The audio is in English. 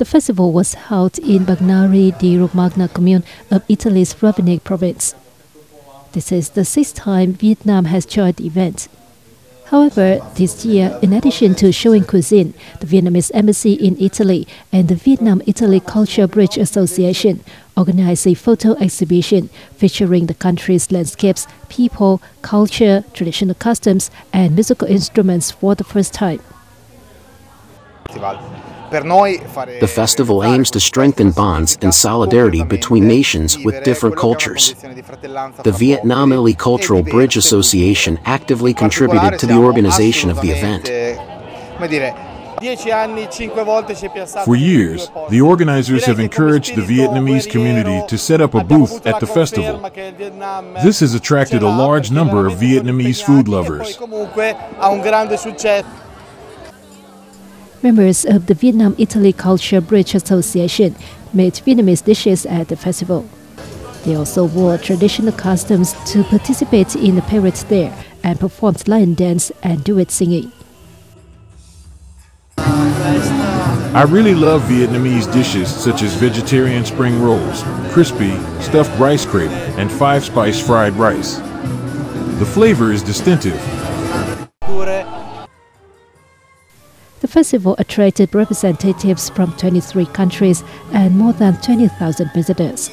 The festival was held in Bagnara di Romagna commune of Italy's Rovaniemi province. This is the sixth time Vietnam has joined the event. However, this year, in addition to showing cuisine, the Vietnamese Embassy in Italy and the Vietnam Italy Culture Bridge Association organized a photo exhibition featuring the country's landscapes, people, culture, traditional customs, and musical instruments for the first time. The festival aims to strengthen bonds and solidarity between nations with different cultures. The Vietnam Italy Cultural Bridge Association actively contributed to the organization of the event. For years, the organizers have encouraged the Vietnamese community to set up a booth at the festival. This has attracted a large number of Vietnamese food lovers. Members of the Vietnam Italy Culture Bridge Association made Vietnamese dishes at the festival. They also wore traditional costumes to participate in the parade there and performed lion dance and duet singing. I really love Vietnamese dishes such as vegetarian spring rolls, crispy, stuffed rice crepe, and five spice fried rice. The flavor is distinctive festival attracted representatives from 23 countries and more than 20,000 visitors.